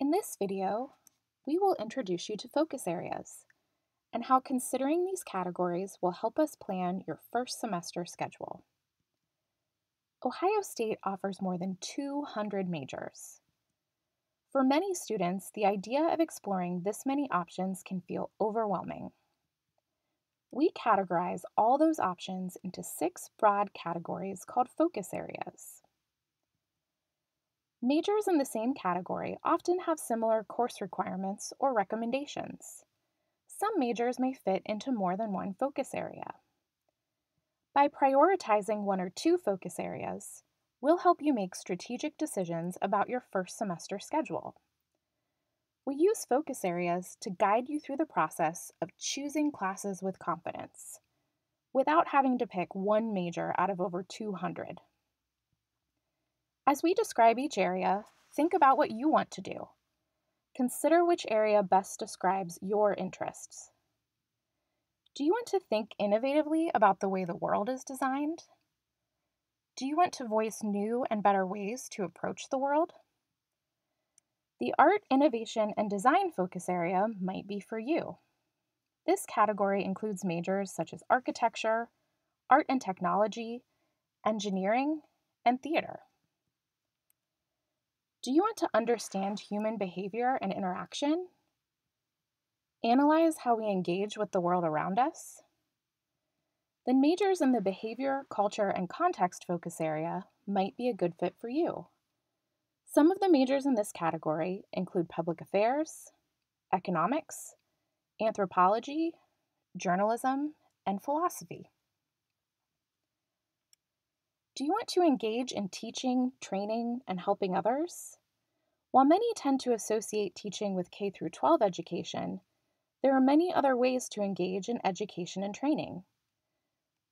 In this video, we will introduce you to focus areas and how considering these categories will help us plan your first semester schedule. Ohio State offers more than 200 majors. For many students, the idea of exploring this many options can feel overwhelming. We categorize all those options into six broad categories called focus areas. Majors in the same category often have similar course requirements or recommendations. Some majors may fit into more than one focus area. By prioritizing one or two focus areas, we'll help you make strategic decisions about your first semester schedule. We use focus areas to guide you through the process of choosing classes with confidence, without having to pick one major out of over 200. As we describe each area, think about what you want to do. Consider which area best describes your interests. Do you want to think innovatively about the way the world is designed? Do you want to voice new and better ways to approach the world? The art, innovation, and design focus area might be for you. This category includes majors such as architecture, art and technology, engineering, and theater. Do you want to understand human behavior and interaction? Analyze how we engage with the world around us? Then majors in the behavior, culture, and context focus area might be a good fit for you. Some of the majors in this category include public affairs, economics, anthropology, journalism, and philosophy. Do you want to engage in teaching, training, and helping others? While many tend to associate teaching with K 12 education, there are many other ways to engage in education and training.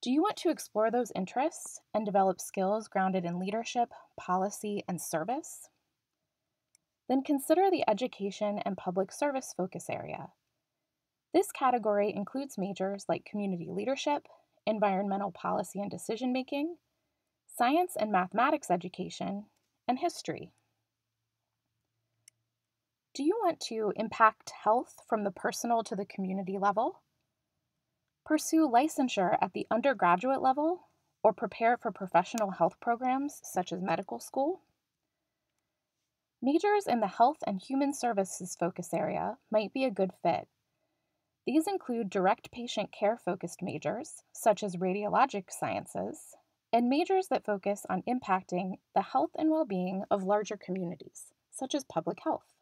Do you want to explore those interests and develop skills grounded in leadership, policy, and service? Then consider the education and public service focus area. This category includes majors like community leadership, environmental policy and decision making, science and mathematics education, and history. Do you want to impact health from the personal to the community level? Pursue licensure at the undergraduate level or prepare for professional health programs such as medical school? Majors in the health and human services focus area might be a good fit. These include direct patient care focused majors, such as radiologic sciences, and majors that focus on impacting the health and well being of larger communities, such as public health.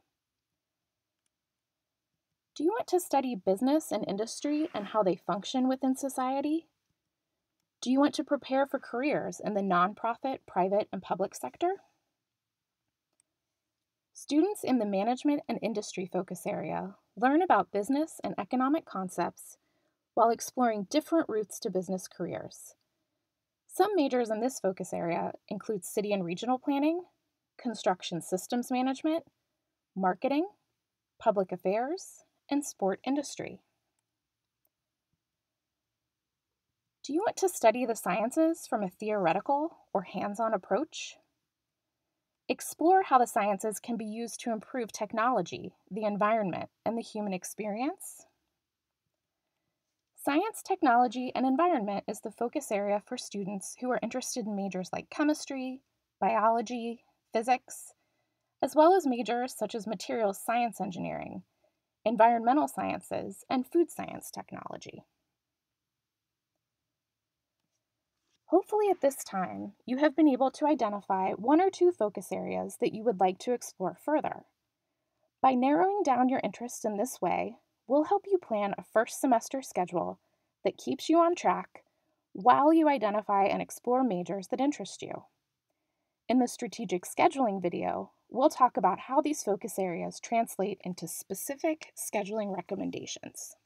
Do you want to study business and industry and how they function within society? Do you want to prepare for careers in the nonprofit, private, and public sector? Students in the management and industry focus area learn about business and economic concepts while exploring different routes to business careers. Some majors in this focus area include city and regional planning, construction systems management, marketing, public affairs, and sport industry. Do you want to study the sciences from a theoretical or hands on approach? Explore how the sciences can be used to improve technology, the environment, and the human experience. Science, technology, and environment is the focus area for students who are interested in majors like chemistry, biology, physics, as well as majors such as materials science engineering, environmental sciences, and food science technology. Hopefully, at this time, you have been able to identify one or two focus areas that you would like to explore further. By narrowing down your interest in this way, we'll help you plan a first semester schedule that keeps you on track while you identify and explore majors that interest you. In the strategic scheduling video, we'll talk about how these focus areas translate into specific scheduling recommendations.